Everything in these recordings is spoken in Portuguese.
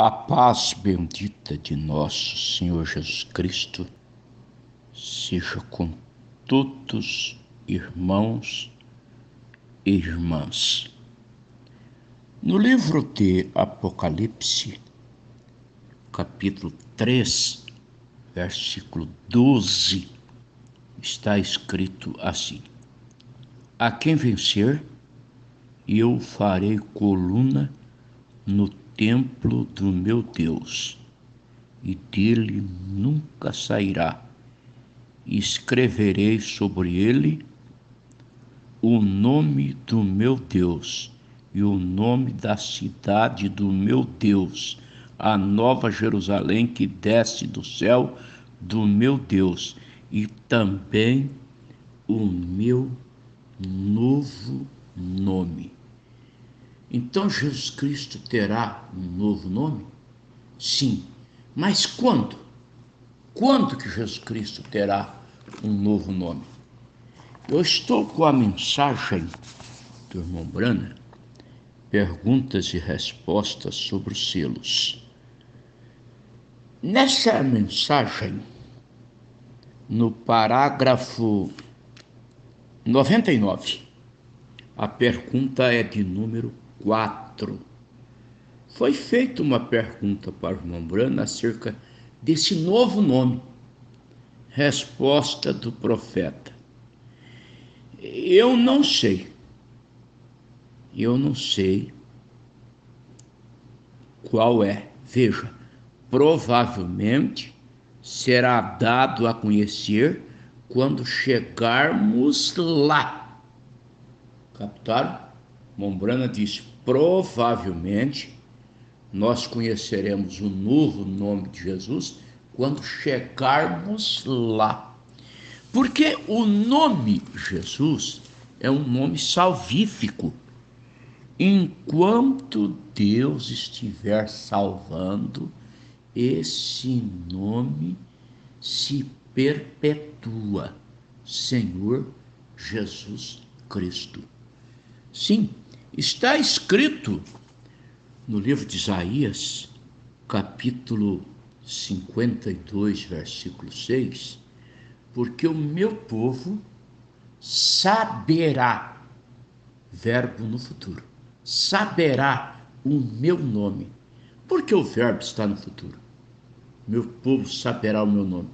A paz bendita de nosso Senhor Jesus Cristo seja com todos irmãos e irmãs. No livro de Apocalipse, capítulo 3, versículo 12, está escrito assim: A quem vencer, eu farei coluna no templo do meu Deus, e dele nunca sairá. Escreverei sobre ele o nome do meu Deus e o nome da cidade do meu Deus, a nova Jerusalém que desce do céu do meu Deus, e também o meu novo nome. Então Jesus Cristo terá um novo nome? Sim. Mas quando? Quando que Jesus Cristo terá um novo nome? Eu estou com a mensagem do irmão Brana, perguntas e respostas sobre os selos. Nessa mensagem, no parágrafo 99, a pergunta é de número 4. Foi feita uma pergunta para o irmão Brana acerca desse novo nome. Resposta do profeta. Eu não sei. Eu não sei qual é. Veja, provavelmente será dado a conhecer quando chegarmos lá. Captaram? Mombrana diz: provavelmente nós conheceremos o novo nome de Jesus quando chegarmos lá. Porque o nome Jesus é um nome salvífico. Enquanto Deus estiver salvando, esse nome se perpetua. Senhor Jesus Cristo. Sim, Está escrito no livro de Isaías, capítulo 52, versículo 6, porque o meu povo saberá, verbo no futuro, saberá o meu nome. Porque o verbo está no futuro. Meu povo saberá o meu nome.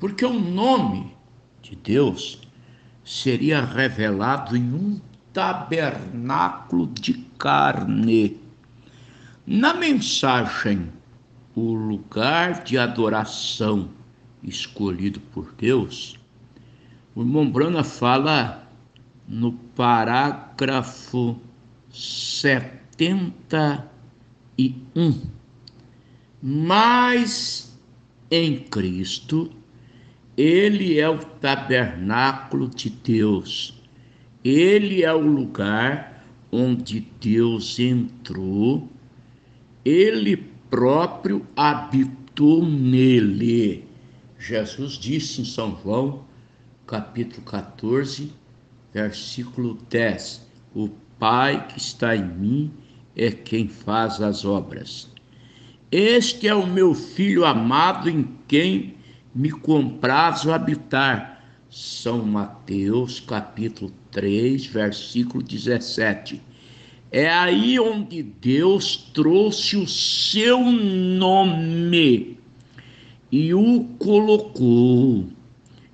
Porque o nome de Deus seria revelado em um tabernáculo de carne. Na mensagem, o lugar de adoração escolhido por Deus, o irmão Brana fala no parágrafo 71. Mas em Cristo, ele é o tabernáculo de Deus ele é o lugar onde Deus entrou, ele próprio habitou nele. Jesus disse em São João, capítulo 14, versículo 10: O Pai que está em mim é quem faz as obras. Este é o meu filho amado em quem me comprazo habitar são Mateus, capítulo 3, versículo 17. É aí onde Deus trouxe o seu nome e o colocou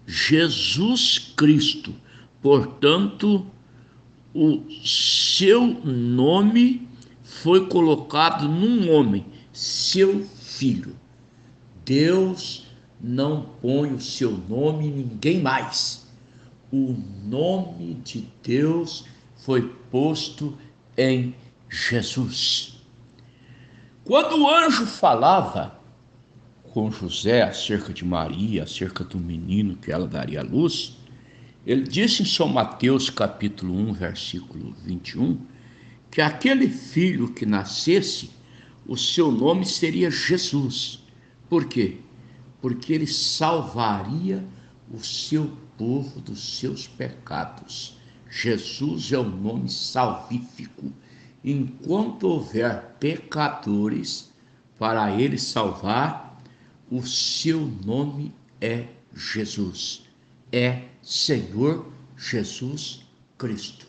Jesus Cristo. Portanto, o seu nome foi colocado num homem, seu filho. Deus não põe o seu nome em ninguém mais. O nome de Deus foi posto em Jesus. Quando o anjo falava com José acerca de Maria, acerca do menino que ela daria à luz, ele disse em São Mateus capítulo 1, versículo 21, que aquele filho que nascesse, o seu nome seria Jesus. Por quê? Porque ele salvaria o seu povo dos seus pecados. Jesus é o um nome salvífico. Enquanto houver pecadores, para ele salvar, o seu nome é Jesus. É Senhor Jesus Cristo.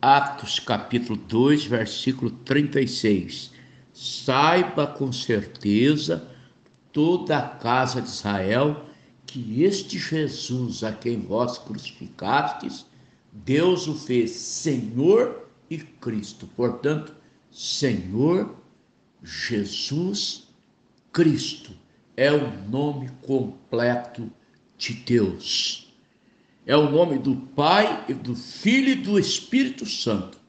Atos capítulo 2, versículo 36. Saiba com certeza toda a casa de Israel que este Jesus a quem vós crucificastes, Deus o fez Senhor e Cristo. Portanto, Senhor Jesus Cristo é o nome completo de Deus. É o nome do Pai e do Filho e do Espírito Santo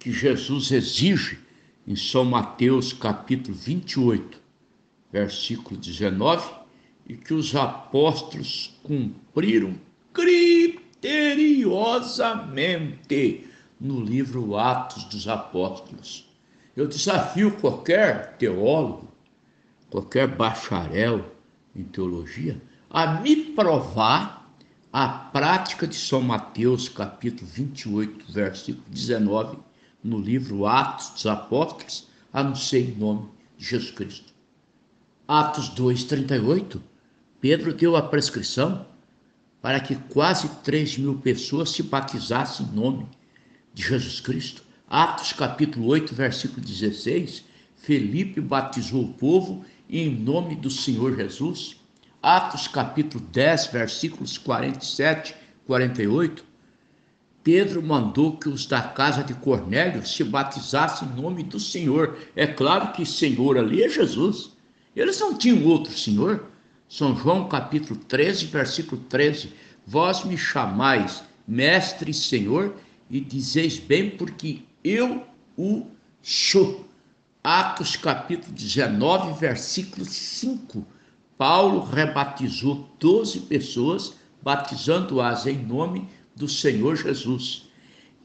que Jesus exige em São Mateus capítulo 28, versículo 19 e que os apóstolos cumpriram criteriosamente no livro Atos dos Apóstolos. Eu desafio qualquer teólogo, qualquer bacharel em teologia, a me provar a prática de São Mateus, capítulo 28, versículo 19, no livro Atos dos Apóstolos, a não ser em nome de Jesus Cristo. Atos 2, 38 Pedro deu a prescrição para que quase 3 mil pessoas se batizassem em nome de Jesus Cristo. Atos capítulo 8, versículo 16, Felipe batizou o povo em nome do Senhor Jesus. Atos capítulo 10, versículos 47 e 48, Pedro mandou que os da casa de Cornélio se batizassem em nome do Senhor. É claro que Senhor ali é Jesus. Eles não tinham outro Senhor. São João capítulo 13, versículo 13. Vós me chamais mestre e senhor e dizeis bem porque eu o sou. Atos capítulo 19, versículo 5. Paulo rebatizou 12 pessoas, batizando-as em nome do Senhor Jesus.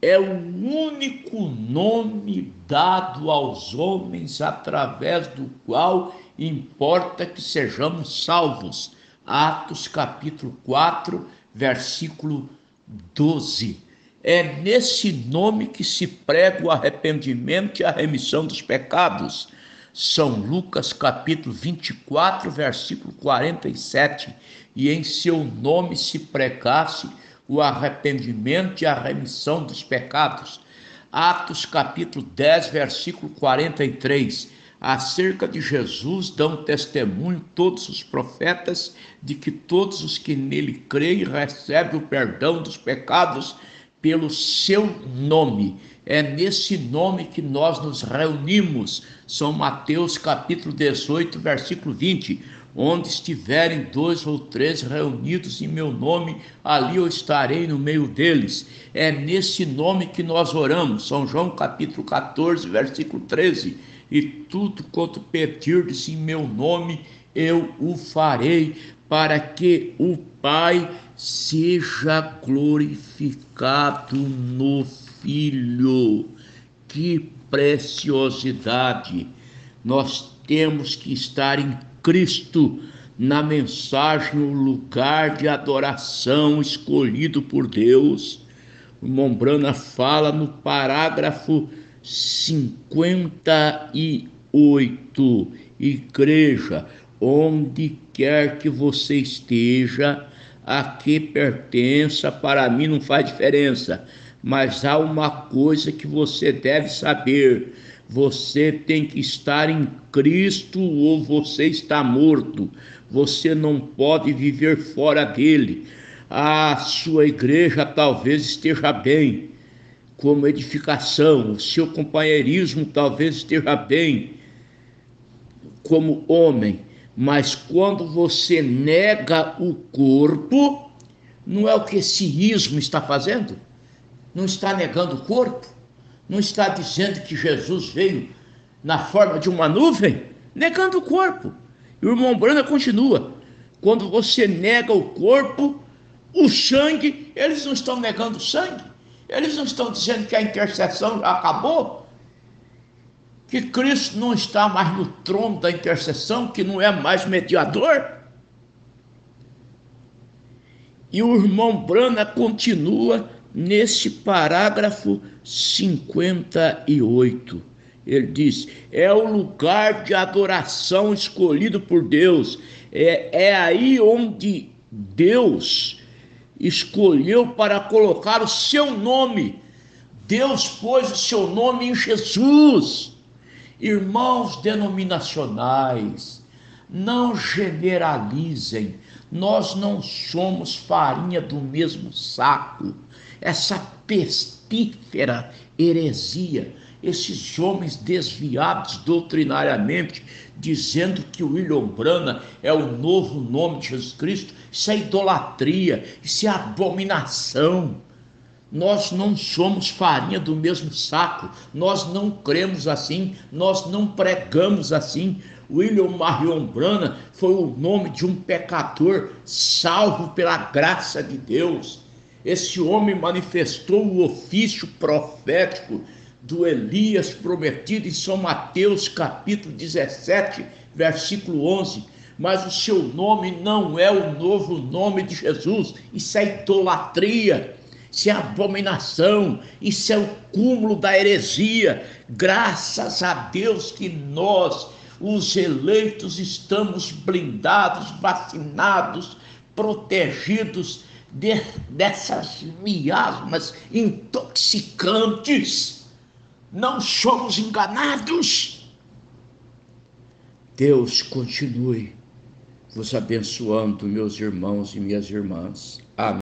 É o único nome dado aos homens através do qual importa que sejamos salvos. Atos capítulo 4, versículo 12. É nesse nome que se prega o arrependimento e a remissão dos pecados. São Lucas capítulo 24, versículo 47. E em seu nome se pregasse o arrependimento e a remissão dos pecados. Atos capítulo 10, versículo 43 acerca de Jesus dão testemunho todos os profetas de que todos os que nele creem recebem o perdão dos pecados pelo seu nome. É nesse nome que nós nos reunimos. São Mateus capítulo 18, versículo 20. Onde estiverem dois ou três reunidos em meu nome, ali eu estarei no meio deles. É nesse nome que nós oramos. São João capítulo 14, versículo 13 e tudo quanto pedirdes em meu nome, eu o farei, para que o Pai seja glorificado no Filho. Que preciosidade! Nós temos que estar em Cristo, na mensagem, o lugar de adoração escolhido por Deus. O Mombrana fala no parágrafo 58. Igreja, onde quer que você esteja, a que pertença, para mim não faz diferença. Mas há uma coisa que você deve saber: você tem que estar em Cristo ou você está morto. Você não pode viver fora dele. A sua igreja talvez esteja bem, como edificação, o seu companheirismo talvez esteja bem como homem, mas quando você nega o corpo, não é o que esse ismo está fazendo? Não está negando o corpo? Não está dizendo que Jesus veio na forma de uma nuvem? Negando o corpo. E o irmão Brana continua: quando você nega o corpo, o sangue, eles não estão negando o sangue eles não estão dizendo que a intercessão acabou? Que Cristo não está mais no trono da intercessão, que não é mais mediador? E o irmão Brana continua nesse parágrafo 58. Ele diz: é o lugar de adoração escolhido por Deus. É, é aí onde Deus escolheu para colocar o seu nome. Deus pôs o seu nome em Jesus. Irmãos denominacionais, não generalizem, nós não somos farinha do mesmo saco. Essa pestífera heresia, esses homens desviados doutrinariamente, dizendo que o William Brana é o novo nome de Jesus Cristo, isso é idolatria, isso é abominação. Nós não somos farinha do mesmo saco, nós não cremos assim, nós não pregamos assim. William Marion Brana foi o nome de um pecador salvo pela graça de Deus. Esse homem manifestou o ofício profético do Elias prometido em São Mateus, capítulo 17, versículo 11. Mas o seu nome não é o novo nome de Jesus, isso é idolatria isso é abominação, isso é o cúmulo da heresia. Graças a Deus que nós, os eleitos, estamos blindados, vacinados, protegidos de, dessas miasmas intoxicantes. Não somos enganados. Deus continue vos abençoando, meus irmãos e minhas irmãs. Amém.